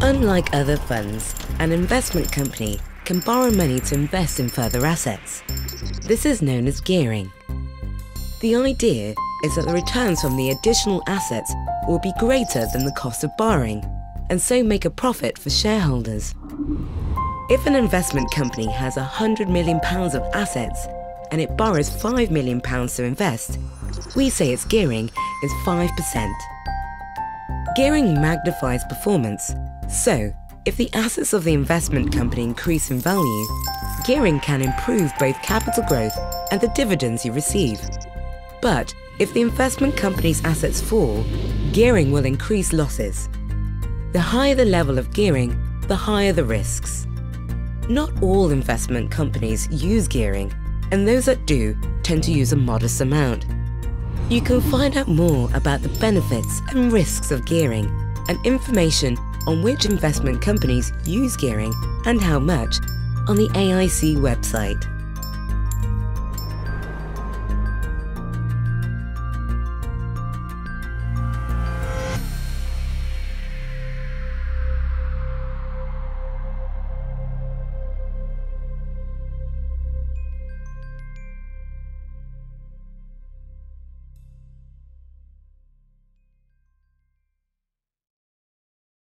Unlike other funds, an investment company can borrow money to invest in further assets. This is known as gearing. The idea is that the returns from the additional assets will be greater than the cost of borrowing and so make a profit for shareholders. If an investment company has £100 million of assets and it borrows £5 million to invest, we say its gearing is 5%. Gearing magnifies performance, so if the assets of the investment company increase in value, gearing can improve both capital growth and the dividends you receive. But if the investment company's assets fall, gearing will increase losses. The higher the level of gearing, the higher the risks. Not all investment companies use gearing, and those that do tend to use a modest amount. You can find out more about the benefits and risks of gearing and information on which investment companies use gearing and how much on the AIC website.